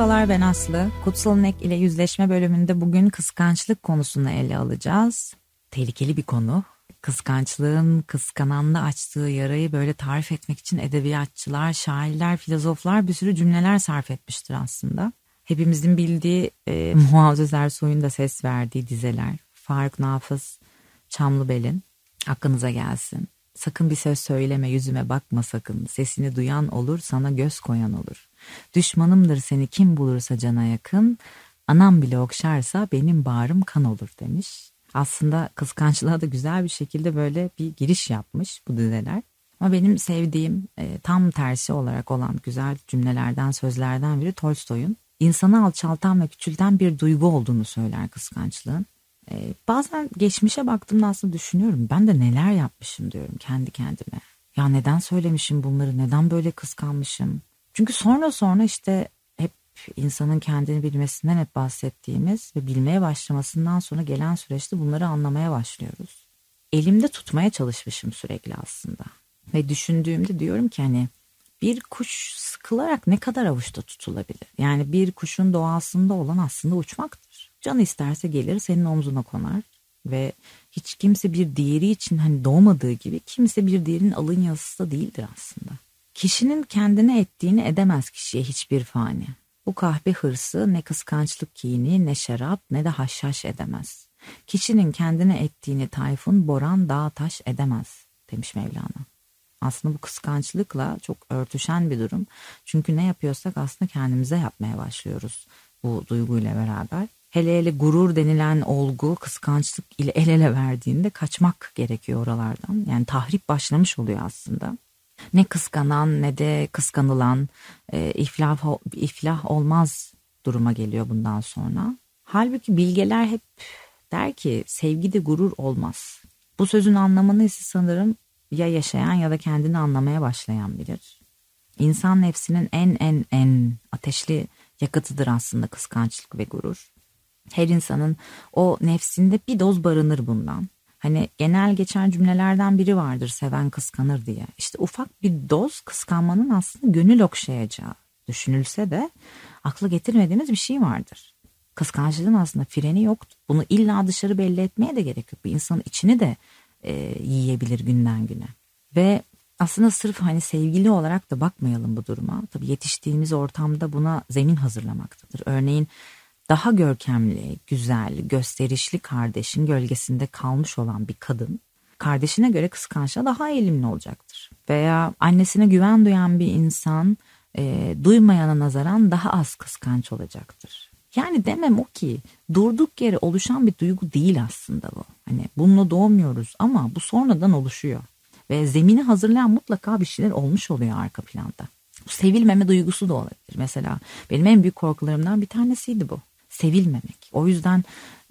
Merhabalar ben Aslı. Kutsal Nek ile yüzleşme bölümünde bugün kıskançlık konusunu ele alacağız. Tehlikeli bir konu. Kıskançlığın kıskananla açtığı yarayı böyle tarif etmek için edebiyatçılar, şairler, filozoflar bir sürü cümleler sarf etmiştir aslında. Hepimizin bildiği e, Muazzez Ersoy'un da ses verdiği dizeler. Faruk Nafız, Çamlıbel'in aklınıza gelsin. Sakın bir söz söyleme yüzüme bakma sakın. Sesini duyan olur sana göz koyan olur. Düşmanımdır seni kim bulursa cana yakın. Anam bile okşarsa benim bağrım kan olur demiş. Aslında kıskançlığa da güzel bir şekilde böyle bir giriş yapmış bu dizeler. Ama benim sevdiğim e, tam tersi olarak olan güzel cümlelerden, sözlerden biri Tolstoy'un. İnsanı alçaltan ve küçülten bir duygu olduğunu söyler kıskançlığın. E, bazen geçmişe baktığımda aslında düşünüyorum ben de neler yapmışım diyorum kendi kendime. Ya neden söylemişim bunları, neden böyle kıskanmışım? Çünkü sonra sonra işte hep insanın kendini bilmesinden hep bahsettiğimiz ve bilmeye başlamasından sonra gelen süreçte bunları anlamaya başlıyoruz. Elimde tutmaya çalışmışım sürekli aslında. Ve düşündüğümde diyorum ki hani bir kuş sıkılarak ne kadar avuçta tutulabilir? Yani bir kuşun doğasında olan aslında uçmaktır. Canı isterse gelir senin omzuna konar ve hiç kimse bir diğeri için hani doğmadığı gibi kimse bir diğerinin alın yazısı da değildir aslında. Kişinin kendine ettiğini edemez kişiye hiçbir fani. Bu kahpe hırsı ne kıskançlık kini ne şarap ne de haşhaş edemez. Kişinin kendine ettiğini tayfun boran dağ taş edemez demiş Mevlana. Aslında bu kıskançlıkla çok örtüşen bir durum. Çünkü ne yapıyorsak aslında kendimize yapmaya başlıyoruz bu duyguyla beraber. Hele hele gurur denilen olgu kıskançlık ile el ele verdiğinde kaçmak gerekiyor oralardan. Yani tahrip başlamış oluyor aslında. Ne kıskanan ne de kıskanılan e, iflah, iflah olmaz duruma geliyor bundan sonra. Halbuki bilgeler hep der ki sevgi de gurur olmaz. Bu sözün anlamını ise sanırım ya yaşayan ya da kendini anlamaya başlayan bilir. İnsan nefsinin en en en ateşli yakıtıdır aslında kıskançlık ve gurur. Her insanın o nefsinde bir doz barınır bundan. Hani genel geçen cümlelerden biri vardır seven kıskanır diye. İşte ufak bir doz kıskanmanın aslında gönül okşayacağı düşünülse de akla getirmediğimiz bir şey vardır. Kıskançlığın aslında freni yoktur. Bunu illa dışarı belli etmeye de gerek yok. Bu insanın içini de e, yiyebilir günden güne. Ve aslında sırf hani sevgili olarak da bakmayalım bu duruma. Tabii yetiştiğimiz ortamda buna zemin hazırlamaktadır. Örneğin daha görkemli, güzel, gösterişli kardeşin gölgesinde kalmış olan bir kadın kardeşine göre kıskançla daha eğilimli olacaktır. Veya annesine güven duyan bir insan e, duymayana nazaran daha az kıskanç olacaktır. Yani demem o ki durduk yere oluşan bir duygu değil aslında bu. Hani bununla doğmuyoruz ama bu sonradan oluşuyor. Ve zemini hazırlayan mutlaka bir şeyler olmuş oluyor arka planda. Sevilmeme duygusu da olabilir. Mesela benim en büyük korkularımdan bir tanesiydi bu sevilmemek. O yüzden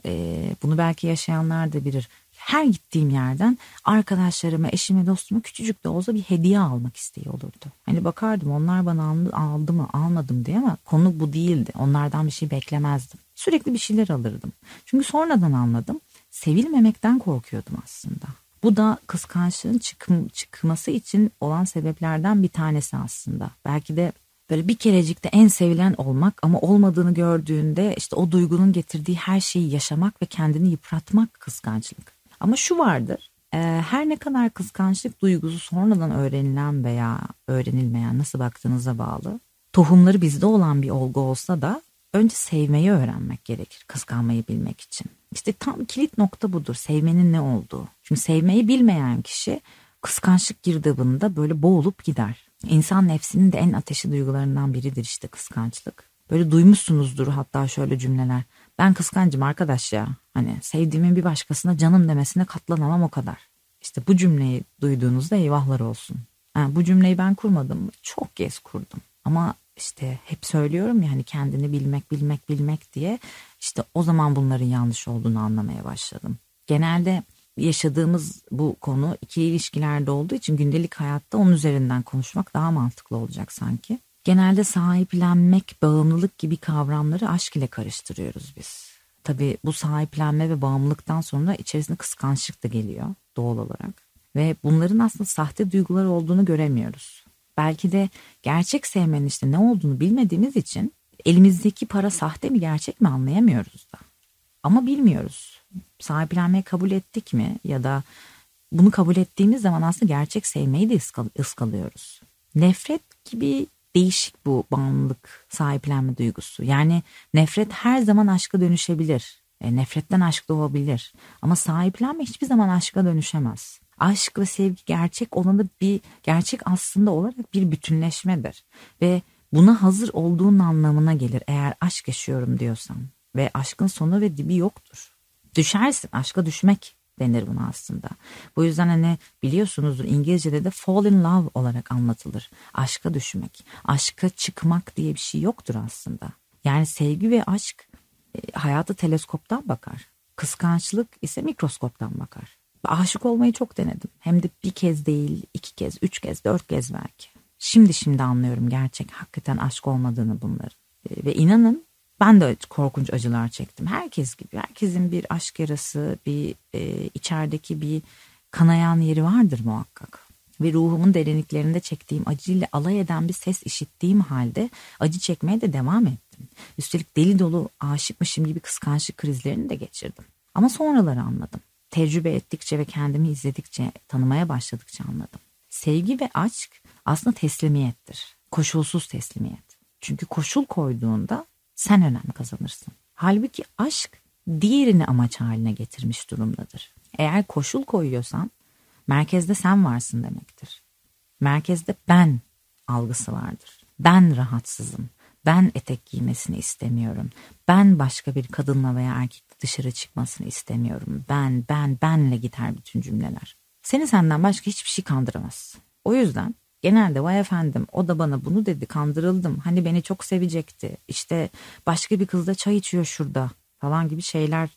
e, bunu belki yaşayanlar da bilir. Her gittiğim yerden arkadaşlarıma, eşime, dostuma küçücük de olsa bir hediye almak isteği olurdu. Hani bakardım onlar bana aldı, aldı mı almadım diye ama konu bu değildi. Onlardan bir şey beklemezdim. Sürekli bir şeyler alırdım. Çünkü sonradan anladım. Sevilmemekten korkuyordum aslında. Bu da kıskançlığın çıkm çıkması için olan sebeplerden bir tanesi aslında. Belki de böyle bir kerecikte en sevilen olmak ama olmadığını gördüğünde işte o duygunun getirdiği her şeyi yaşamak ve kendini yıpratmak kıskançlık. Ama şu vardır e, her ne kadar kıskançlık duygusu sonradan öğrenilen veya öğrenilmeyen nasıl baktığınıza bağlı tohumları bizde olan bir olgu olsa da önce sevmeyi öğrenmek gerekir kıskanmayı bilmek için. İşte tam kilit nokta budur sevmenin ne olduğu. Çünkü sevmeyi bilmeyen kişi kıskançlık girdabında böyle boğulup gider. İnsan nefsinin de en ateşi duygularından biridir işte kıskançlık. Böyle duymuşsunuzdur hatta şöyle cümleler. Ben kıskancım arkadaş ya. Hani sevdiğimin bir başkasına canım demesine katlanamam o kadar. İşte bu cümleyi duyduğunuzda eyvahlar olsun. Yani bu cümleyi ben kurmadım mı? Çok kez kurdum. Ama işte hep söylüyorum ya hani kendini bilmek bilmek bilmek diye işte o zaman bunların yanlış olduğunu anlamaya başladım. Genelde yaşadığımız bu konu iki ilişkilerde olduğu için gündelik hayatta onun üzerinden konuşmak daha mantıklı olacak sanki. Genelde sahiplenmek, bağımlılık gibi kavramları aşk ile karıştırıyoruz biz. Tabii bu sahiplenme ve bağımlılıktan sonra içerisinde kıskançlık da geliyor doğal olarak. Ve bunların aslında sahte duygular olduğunu göremiyoruz. Belki de gerçek sevmenin işte ne olduğunu bilmediğimiz için Elimizdeki para sahte mi gerçek mi anlayamıyoruz da. Ama bilmiyoruz. Sahiplenmeyi kabul ettik mi ya da bunu kabul ettiğimiz zaman aslında gerçek sevmeyi de ıskalıyoruz. Nefret gibi değişik bu bağımlılık, sahiplenme duygusu. Yani nefret her zaman aşka dönüşebilir. E, nefretten aşk doğabilir. Ama sahiplenme hiçbir zaman aşka dönüşemez. Aşk ve sevgi gerçek olanı bir gerçek aslında olarak bir bütünleşmedir. Ve buna hazır olduğun anlamına gelir eğer aşk yaşıyorum diyorsan. Ve aşkın sonu ve dibi yoktur. Düşersin. Aşka düşmek denir buna aslında. Bu yüzden hani biliyorsunuzdur İngilizce'de de fall in love olarak anlatılır. Aşka düşmek, aşka çıkmak diye bir şey yoktur aslında. Yani sevgi ve aşk e, hayatı teleskoptan bakar. Kıskançlık ise mikroskoptan bakar. Aşık olmayı çok denedim. Hem de bir kez değil, iki kez, üç kez, dört kez belki. Şimdi şimdi anlıyorum gerçek hakikaten aşk olmadığını bunların. E, ve inanın ben de korkunç acılar çektim. Herkes gibi. Herkesin bir aşk yarası, bir e, içerideki bir kanayan yeri vardır muhakkak. Ve ruhumun derinliklerinde çektiğim acıyla alay eden bir ses işittiğim halde acı çekmeye de devam ettim. Üstelik deli dolu aşıkmışım gibi kıskançlık krizlerini de geçirdim. Ama sonraları anladım. Tecrübe ettikçe ve kendimi izledikçe, tanımaya başladıkça anladım. Sevgi ve aşk aslında teslimiyettir. Koşulsuz teslimiyet. Çünkü koşul koyduğunda sen önem kazanırsın. Halbuki aşk diğerini amaç haline getirmiş durumdadır. Eğer koşul koyuyorsan merkezde sen varsın demektir. Merkezde ben algısı vardır. Ben rahatsızım. Ben etek giymesini istemiyorum. Ben başka bir kadınla veya erkekle dışarı çıkmasını istemiyorum. Ben, ben, benle gider bütün cümleler. Seni senden başka hiçbir şey kandıramaz. O yüzden Genelde vay efendim o da bana bunu dedi kandırıldım. Hani beni çok sevecekti. İşte başka bir kızla çay içiyor şurada falan gibi şeyler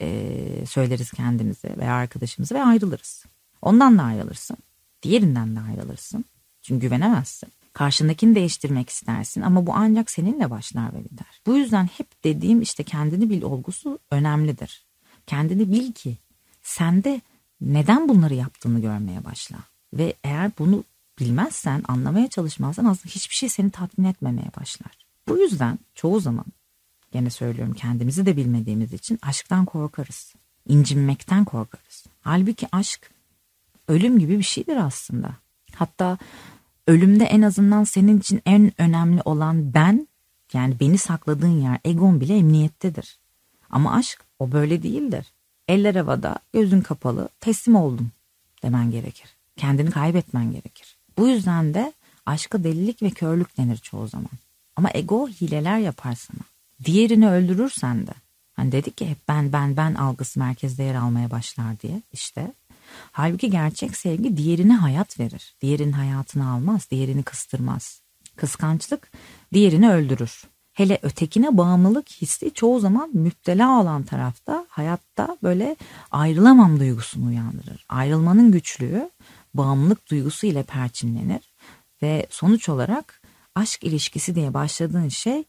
e, söyleriz kendimize veya arkadaşımıza ve ayrılırız. Ondan da ayrılırsın. Diğerinden de ayrılırsın. Çünkü güvenemezsin. Karşındakini değiştirmek istersin ama bu ancak seninle başlar ve biter. Bu yüzden hep dediğim işte kendini bil olgusu önemlidir. Kendini bil ki sende neden bunları yaptığını görmeye başla. Ve eğer bunu bilmezsen, anlamaya çalışmazsan aslında hiçbir şey seni tatmin etmemeye başlar. Bu yüzden çoğu zaman gene söylüyorum kendimizi de bilmediğimiz için aşktan korkarız. İncinmekten korkarız. Halbuki aşk ölüm gibi bir şeydir aslında. Hatta ölümde en azından senin için en önemli olan ben yani beni sakladığın yer egon bile emniyettedir. Ama aşk o böyle değildir. Eller havada, gözün kapalı, teslim oldum demen gerekir. Kendini kaybetmen gerekir. Bu yüzden de aşka delilik ve körlük denir çoğu zaman. Ama ego hileler yapar sana. Diğerini öldürürsen de. Hani dedik ki hep ben ben ben algısı merkezde yer almaya başlar diye işte. Halbuki gerçek sevgi diğerine hayat verir. Diğerinin hayatını almaz, diğerini kıstırmaz. Kıskançlık diğerini öldürür. Hele ötekine bağımlılık hissi çoğu zaman müptela olan tarafta hayatta böyle ayrılamam duygusunu uyandırır. Ayrılmanın güçlüğü bağımlılık duygusu ile perçinlenir ve sonuç olarak aşk ilişkisi diye başladığın şey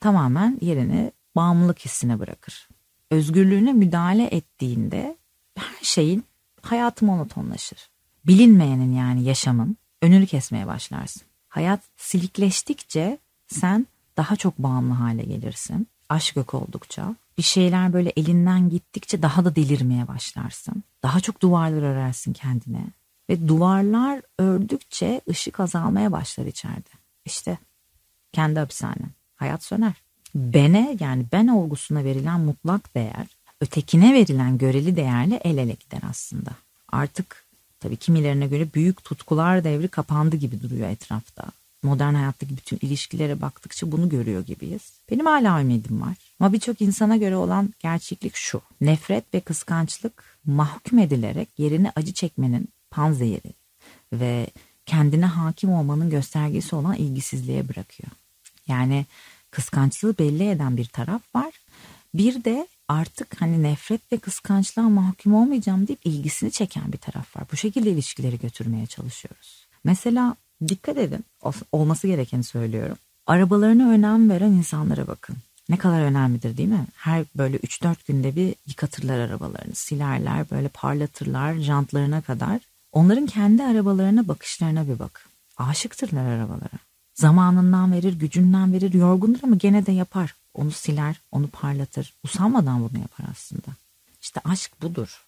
tamamen yerini bağımlılık hissine bırakır. Özgürlüğüne müdahale ettiğinde her şeyin hayatı monotonlaşır. Bilinmeyenin yani yaşamın önünü kesmeye başlarsın. Hayat silikleştikçe sen daha çok bağımlı hale gelirsin. Aşk yok oldukça. Bir şeyler böyle elinden gittikçe daha da delirmeye başlarsın. Daha çok duvarlar örersin kendine. Ve duvarlar ördükçe ışık azalmaya başlar içeride. İşte kendi hapishanen. Hayat söner. Bene yani ben olgusuna verilen mutlak değer ötekine verilen göreli değerle el ele gider aslında. Artık tabii kimilerine göre büyük tutkular devri kapandı gibi duruyor etrafta. Modern hayattaki bütün ilişkilere baktıkça bunu görüyor gibiyiz. Benim hala ümidim var. Ama birçok insana göre olan gerçeklik şu. Nefret ve kıskançlık mahkum edilerek yerine acı çekmenin panzehiri ve kendine hakim olmanın göstergesi olan ilgisizliğe bırakıyor. Yani kıskançlığı belli eden bir taraf var. Bir de artık hani nefret ve kıskançlığa mahkum olmayacağım deyip ilgisini çeken bir taraf var. Bu şekilde ilişkileri götürmeye çalışıyoruz. Mesela dikkat edin olması gerekeni söylüyorum. Arabalarına önem veren insanlara bakın. Ne kadar önemlidir değil mi? Her böyle 3-4 günde bir yıkatırlar arabalarını, silerler, böyle parlatırlar jantlarına kadar. Onların kendi arabalarına bakışlarına bir bak. Aşıktırlar arabalara. Zamanından verir, gücünden verir, yorgundur ama gene de yapar. Onu siler, onu parlatır. Usanmadan bunu yapar aslında. İşte aşk budur.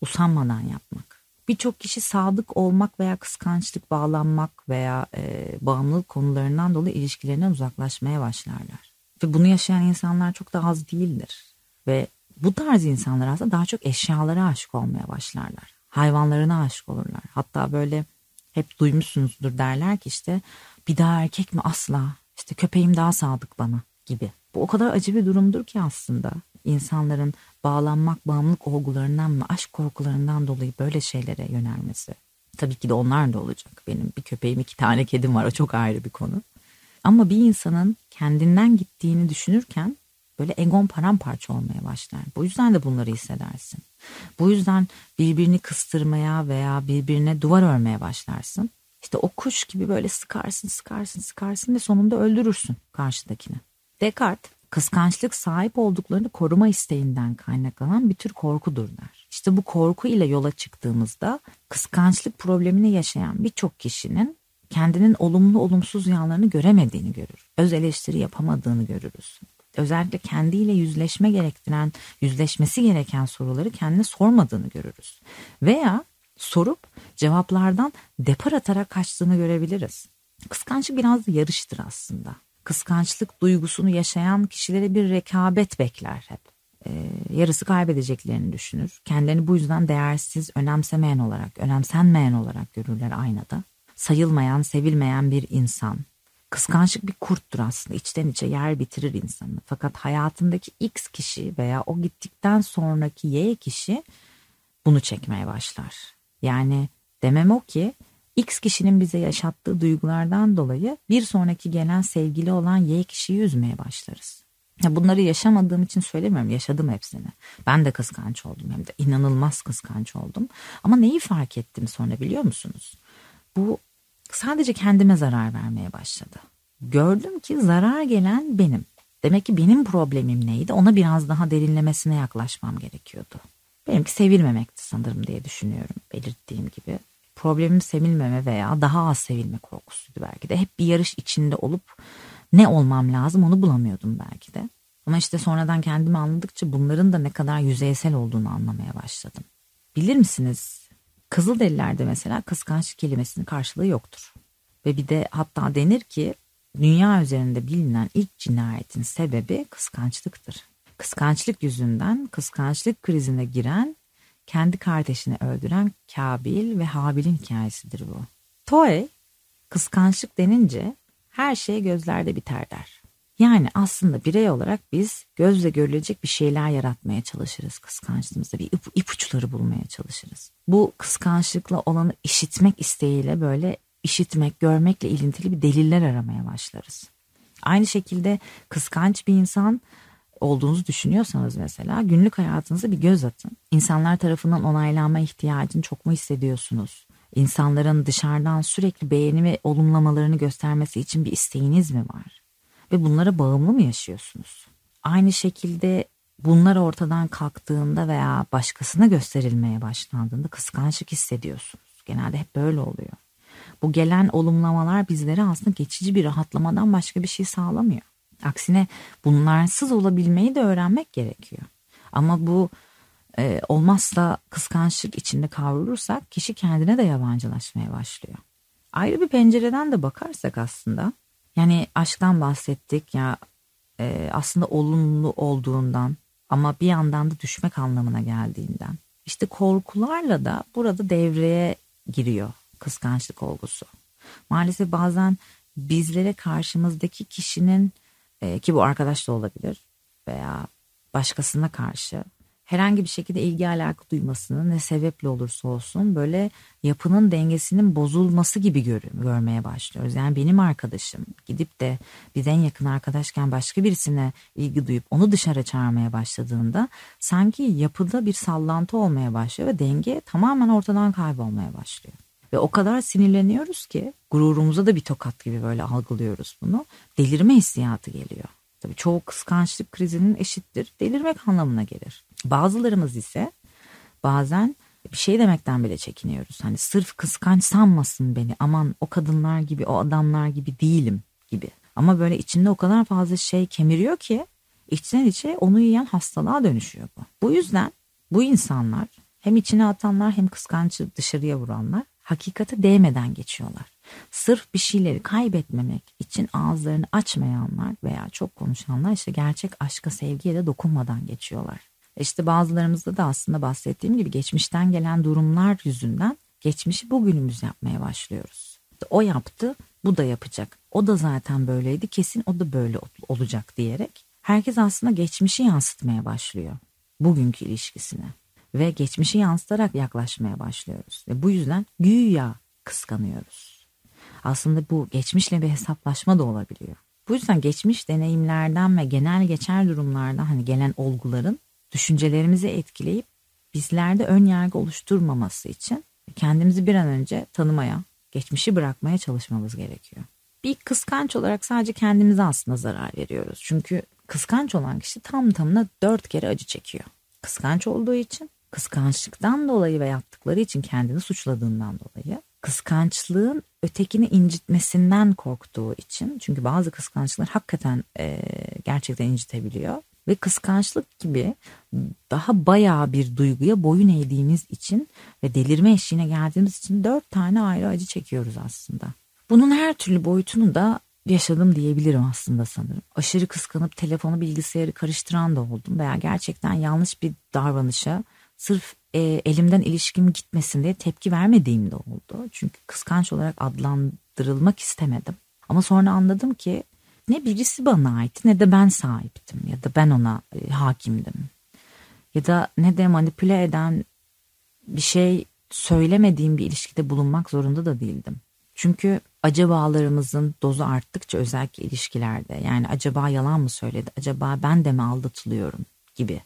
Usanmadan yapmak. Birçok kişi sadık olmak veya kıskançlık, bağlanmak veya e, bağımlılık konularından dolayı ilişkilerinden uzaklaşmaya başlarlar. Ve bunu yaşayan insanlar çok da az değildir. Ve bu tarz insanlar aslında daha çok eşyalara aşık olmaya başlarlar. Hayvanlarına aşık olurlar. Hatta böyle hep duymuşsunuzdur derler ki işte bir daha erkek mi asla işte köpeğim daha sadık bana gibi. Bu o kadar acı bir durumdur ki aslında insanların bağlanmak, bağımlılık olgularından mı, aşk korkularından dolayı böyle şeylere yönelmesi. Tabii ki de onlar da olacak. Benim bir köpeğim, iki tane kedim var. O çok ayrı bir konu. Ama bir insanın kendinden gittiğini düşünürken böyle egon paramparça olmaya başlar. Bu yüzden de bunları hissedersin. Bu yüzden birbirini kıstırmaya veya birbirine duvar örmeye başlarsın. İşte o kuş gibi böyle sıkarsın, sıkarsın, sıkarsın ve sonunda öldürürsün karşıdakini. Descartes kıskançlık sahip olduklarını koruma isteğinden kaynaklanan bir tür korkudur der. İşte bu korku ile yola çıktığımızda kıskançlık problemini yaşayan birçok kişinin kendinin olumlu olumsuz yanlarını göremediğini görür. Öz eleştiri yapamadığını görürüz. Özellikle kendiyle yüzleşme gerektiren, yüzleşmesi gereken soruları kendine sormadığını görürüz. Veya sorup cevaplardan depar atarak kaçtığını görebiliriz. Kıskançlık biraz da yarıştır aslında. Kıskançlık duygusunu yaşayan kişilere bir rekabet bekler hep. Ee, yarısı kaybedeceklerini düşünür. Kendilerini bu yüzden değersiz, önemsemeyen olarak, önemsenmeyen olarak görürler aynada. Sayılmayan, sevilmeyen bir insan. Kıskançlık bir kurttur aslında. İçten içe yer bitirir insanı. Fakat hayatındaki X kişi veya o gittikten sonraki Y kişi bunu çekmeye başlar. Yani demem o ki X kişinin bize yaşattığı duygulardan dolayı bir sonraki gelen sevgili olan Y kişiyi üzmeye başlarız. Ya bunları yaşamadığım için söylemiyorum. Yaşadım hepsini. Ben de kıskanç oldum hem de inanılmaz kıskanç oldum. Ama neyi fark ettim sonra biliyor musunuz? Bu sadece kendime zarar vermeye başladı. Gördüm ki zarar gelen benim. Demek ki benim problemim neydi? Ona biraz daha derinlemesine yaklaşmam gerekiyordu. Benimki sevilmemekti sanırım diye düşünüyorum belirttiğim gibi. Problemim sevilmeme veya daha az sevilme korkusuydu belki de. Hep bir yarış içinde olup ne olmam lazım onu bulamıyordum belki de. Ama işte sonradan kendimi anladıkça bunların da ne kadar yüzeysel olduğunu anlamaya başladım. Bilir misiniz? Kızılderililerde mesela kıskançlık kelimesinin karşılığı yoktur. Ve bir de hatta denir ki dünya üzerinde bilinen ilk cinayetin sebebi kıskançlıktır. Kıskançlık yüzünden kıskançlık krizine giren, kendi kardeşini öldüren Kabil ve Habil'in hikayesidir bu. Toe, kıskançlık denince her şey gözlerde biter der. Yani aslında birey olarak biz gözle görülecek bir şeyler yaratmaya çalışırız kıskançlığımızda. Bir ip, ipuçları bulmaya çalışırız. Bu kıskançlıkla olanı işitmek isteğiyle böyle işitmek, görmekle ilintili bir deliller aramaya başlarız. Aynı şekilde kıskanç bir insan olduğunuzu düşünüyorsanız mesela günlük hayatınıza bir göz atın. İnsanlar tarafından onaylanma ihtiyacını çok mu hissediyorsunuz? İnsanların dışarıdan sürekli beğeni ve olumlamalarını göstermesi için bir isteğiniz mi var? Ve bunlara bağımlı mı yaşıyorsunuz? Aynı şekilde bunlar ortadan kalktığında veya başkasına gösterilmeye başlandığında kıskançlık hissediyorsunuz. Genelde hep böyle oluyor. Bu gelen olumlamalar bizlere aslında geçici bir rahatlamadan başka bir şey sağlamıyor. Aksine bunlarsız olabilmeyi de öğrenmek gerekiyor. Ama bu e, olmazsa kıskançlık içinde kavrulursak kişi kendine de yabancılaşmaya başlıyor. Ayrı bir pencereden de bakarsak aslında yani aşktan bahsettik ya e, aslında olumlu olduğundan ama bir yandan da düşmek anlamına geldiğinden. İşte korkularla da burada devreye giriyor kıskançlık olgusu. Maalesef bazen bizlere karşımızdaki kişinin e, ki bu arkadaş da olabilir veya başkasına karşı herhangi bir şekilde ilgi alaka duymasını ne sebeple olursa olsun böyle yapının dengesinin bozulması gibi gör, görmeye başlıyoruz. Yani benim arkadaşım gidip de biz en yakın arkadaşken başka birisine ilgi duyup onu dışarı çağırmaya başladığında sanki yapıda bir sallantı olmaya başlıyor ve denge tamamen ortadan kaybolmaya başlıyor. Ve o kadar sinirleniyoruz ki gururumuza da bir tokat gibi böyle algılıyoruz bunu. Delirme hissiyatı geliyor. Tabii çoğu kıskançlık krizinin eşittir delirmek anlamına gelir. Bazılarımız ise bazen Bir şey demekten bile çekiniyoruz. Hani sırf kıskanç sanmasın beni. Aman o kadınlar gibi, o adamlar gibi değilim gibi. Ama böyle içinde o kadar fazla şey kemiriyor ki içten içe onu yiyen hastalığa dönüşüyor bu. Bu yüzden bu insanlar hem içine atanlar hem kıskançı dışarıya vuranlar hakikate değmeden geçiyorlar. Sırf bir şeyleri kaybetmemek için ağızlarını açmayanlar veya çok konuşanlar işte gerçek aşka sevgiye de dokunmadan geçiyorlar. İşte bazılarımızda da aslında bahsettiğim gibi geçmişten gelen durumlar yüzünden geçmişi bugünümüz yapmaya başlıyoruz. O yaptı, bu da yapacak. O da zaten böyleydi, kesin o da böyle olacak diyerek herkes aslında geçmişi yansıtmaya başlıyor bugünkü ilişkisine ve geçmişi yansıtarak yaklaşmaya başlıyoruz ve bu yüzden güya kıskanıyoruz. Aslında bu geçmişle bir hesaplaşma da olabiliyor. Bu yüzden geçmiş deneyimlerden ve genel geçer durumlardan hani gelen olguların düşüncelerimizi etkileyip bizlerde ön yargı oluşturmaması için kendimizi bir an önce tanımaya, geçmişi bırakmaya çalışmamız gerekiyor. Bir kıskanç olarak sadece kendimize aslında zarar veriyoruz. Çünkü kıskanç olan kişi tam tamına dört kere acı çekiyor. Kıskanç olduğu için, kıskançlıktan dolayı ve yaptıkları için kendini suçladığından dolayı, kıskançlığın ötekini incitmesinden korktuğu için çünkü bazı kıskançlıklar hakikaten e, gerçekten incitebiliyor ve kıskançlık gibi daha bayağı bir duyguya boyun eğdiğimiz için ve delirme eşiğine geldiğimiz için dört tane ayrı acı çekiyoruz aslında. Bunun her türlü boyutunu da yaşadım diyebilirim aslında sanırım. Aşırı kıskanıp telefonu bilgisayarı karıştıran da oldum veya gerçekten yanlış bir davranışa sırf e, elimden ilişkim gitmesin diye tepki vermediğim de oldu. Çünkü kıskanç olarak adlandırılmak istemedim. Ama sonra anladım ki ne birisi bana ait ne de ben sahiptim ya da ben ona e, hakimdim. Ya da ne de manipüle eden bir şey söylemediğim bir ilişkide bulunmak zorunda da değildim. Çünkü acabalarımızın dozu arttıkça özellikle ilişkilerde yani acaba yalan mı söyledi, acaba ben de mi aldatılıyorum gibi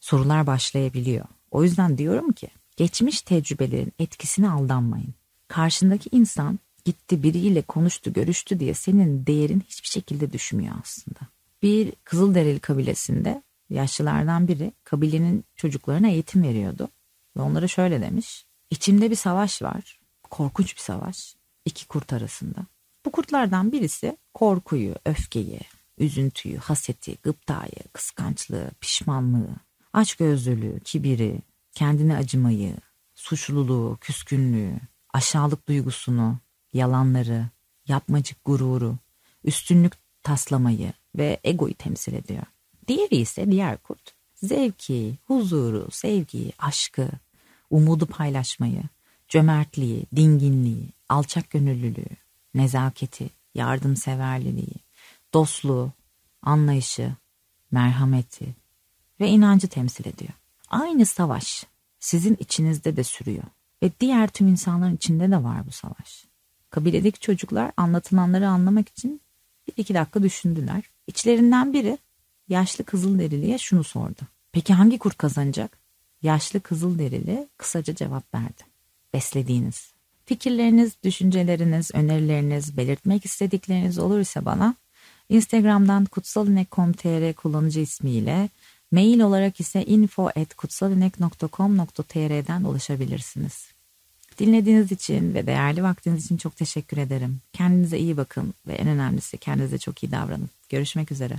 sorular başlayabiliyor. O yüzden diyorum ki geçmiş tecrübelerin etkisine aldanmayın. Karşındaki insan gitti biriyle konuştu görüştü diye senin değerin hiçbir şekilde düşmüyor aslında. Bir Kızılderili kabilesinde yaşlılardan biri kabilenin çocuklarına eğitim veriyordu. Ve onlara şöyle demiş. İçimde bir savaş var. Korkunç bir savaş. iki kurt arasında. Bu kurtlardan birisi korkuyu, öfkeyi, üzüntüyü, haseti, gıptayı, kıskançlığı, pişmanlığı, açgözlülüğü, kibiri, kendine acımayı, suçluluğu, küskünlüğü, aşağılık duygusunu, yalanları, yapmacık gururu, üstünlük taslamayı ve egoyu temsil ediyor. Diğeri ise diğer kurt zevki, huzuru, sevgiyi, aşkı, umudu paylaşmayı, cömertliği, dinginliği, alçak gönüllülüğü, nezaketi, yardımseverliliği, dostluğu, anlayışı, merhameti ve inancı temsil ediyor. Aynı savaş sizin içinizde de sürüyor ve diğer tüm insanların içinde de var bu savaş. Kabiledeki çocuklar anlatılanları anlamak için bir iki dakika düşündüler. İçlerinden biri yaşlı Kızılderili'ye şunu sordu. Peki hangi kurt kazanacak? Yaşlı Kızılderili kısaca cevap verdi. Beslediğiniz. Fikirleriniz, düşünceleriniz, önerileriniz, belirtmek istedikleriniz olursa bana Instagram'dan kutsalinek.com.tr kullanıcı ismiyle mail olarak ise info.kutsalinek.com.tr'den ulaşabilirsiniz. Dinlediğiniz için ve değerli vaktiniz için çok teşekkür ederim. Kendinize iyi bakın ve en önemlisi kendinize çok iyi davranın. Görüşmek üzere.